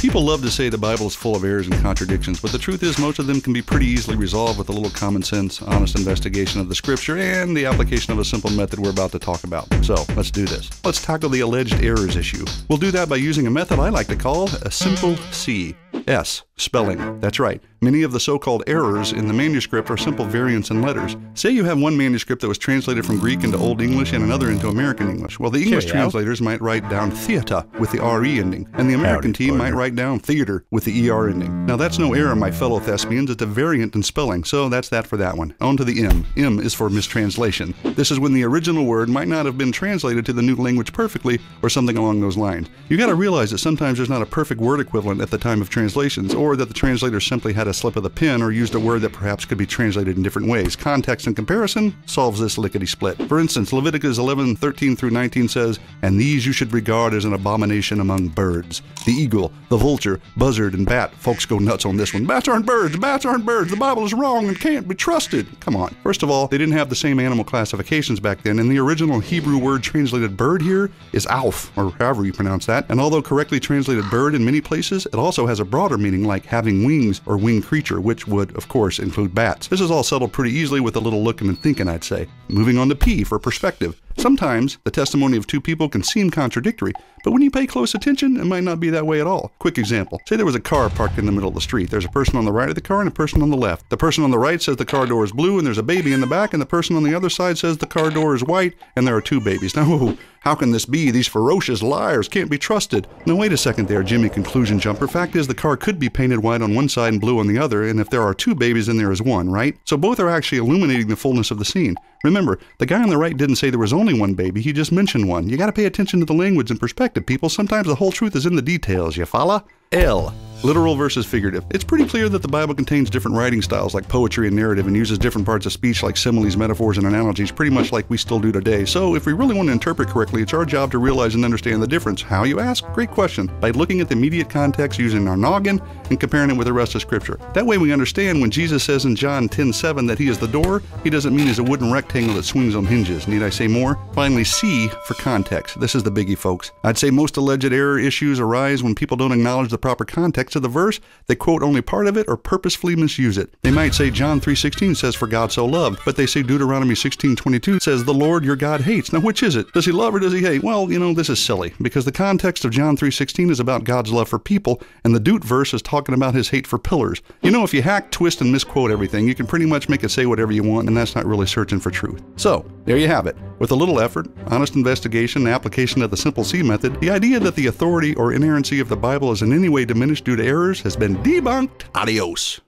People love to say the Bible is full of errors and contradictions, but the truth is most of them can be pretty easily resolved with a little common sense, honest investigation of the scripture, and the application of a simple method we're about to talk about. So, let's do this. Let's tackle the alleged errors issue. We'll do that by using a method I like to call a simple C. S. Spelling. That's right. Many of the so called errors in the manuscript are simple variants in letters. Say you have one manuscript that was translated from Greek into Old English and another into American English. Well, the English Cheerio. translators might write down theater with the RE ending, and the American Howdy, team might write down theater with the ER ending. Now, that's no error, my fellow thespians. It's a variant in spelling, so that's that for that one. On to the M. M is for mistranslation. This is when the original word might not have been translated to the new language perfectly or something along those lines. You got to realize that sometimes there's not a perfect word equivalent at the time of translations, or that the translator simply had a slip of the pen or used a word that perhaps could be translated in different ways. Context and comparison solves this lickety split. For instance, Leviticus 11 13 through 19 says, And these you should regard as an abomination among birds. The eagle, the vulture, buzzard, and bat. Folks go nuts on this one. Bats aren't birds, bats aren't birds. The Bible is wrong and can't be trusted. Come on. First of all, they didn't have the same animal classifications back then, and the original Hebrew word translated bird here is alf, or however you pronounce that. And although correctly translated bird in many places, it also has a broader meaning like having wings or winged creature, which would, of course, include bats. This is all settled pretty easily with a little looking and thinking, I'd say. Moving on to P for perspective. Sometimes the testimony of two people can seem contradictory, but when you pay close attention, it might not be that way at all. Quick example say there was a car parked in the middle of the street. There's a person on the right of the car and a person on the left. The person on the right says the car door is blue and there's a baby in the back, and the person on the other side says the car door is white and there are two babies. Now, how can this be? These ferocious liars can't be trusted. Now, wait a second there, Jimmy Conclusion Jumper. Fact is, the car could be painted white on one side and blue on the other, and if there are two babies, then there is one, right? So both are actually illuminating the fullness of the scene. Remember, the guy on the right didn't say there was only one baby, he just mentioned one. You gotta pay attention to the language and perspective, people. Sometimes the whole truth is in the details, you follow? L. Literal versus figurative. It's pretty clear that the Bible contains different writing styles like poetry and narrative and uses different parts of speech like similes, metaphors, and analogies, pretty much like we still do today. So, if we really want to interpret correctly, it's our job to realize and understand the difference. How, you ask? Great question. By looking at the immediate context using our noggin and comparing it with the rest of Scripture. That way we understand when Jesus says in John 10 7 that he is the door, he doesn't mean he's a wooden rectangle that swings on hinges. Need I say more? Finally, C for context. This is the biggie, folks. I'd say most alleged error issues arise when people don't acknowledge the proper context of the verse, they quote only part of it or purposefully misuse it. They might say John 3:16 says for God so loved, but they say Deuteronomy 16:22 says the Lord your God hates. Now which is it? Does he love or does he hate? Well, you know, this is silly because the context of John 3:16 is about God's love for people and the Deut verse is talking about his hate for pillars. You know, if you hack, twist and misquote everything, you can pretty much make it say whatever you want and that's not really searching for truth. So, there you have it. With a little effort, honest investigation, and application of the simple C method, the idea that the authority or inerrancy of the Bible is in any way diminished due to errors has been debunked. Adios.